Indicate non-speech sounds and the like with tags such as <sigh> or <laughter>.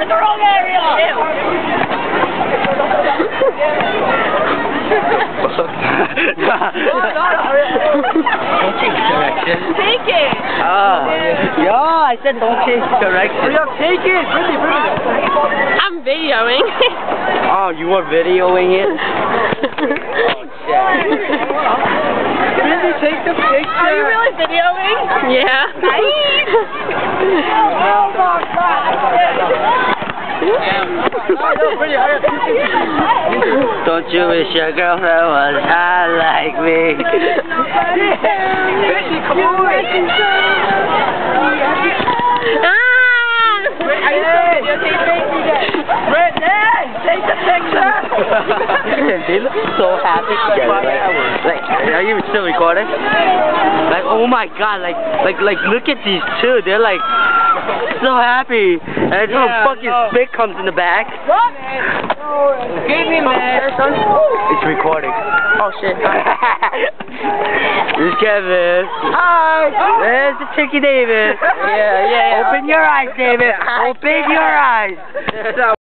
in the wrong area! What's don't change direction. Take it! Ah, yeah, I said don't change direction. take it! Brittany, Brittany. I'm videoing. Oh, you were videoing it? oh, shit. Brittany, take the picture. Are you really videoing? Yeah. <laughs> Oh my god! no, Brittany, hurry up. Don't you wish your girlfriend was hot like me? Brittany, come on. Brittany, take the picture. they look so happy together. Like, are you still recording? Like, oh my god, like, like, like, look at these two. They're like so happy. And this little fucking no. spit comes in the back. What? Give me, man. It's recording. Oh shit. this is Kevin. Hi. There's the Chicky David. <laughs> Yeah, yeah. Open your eyes, David. <laughs> Open your eyes.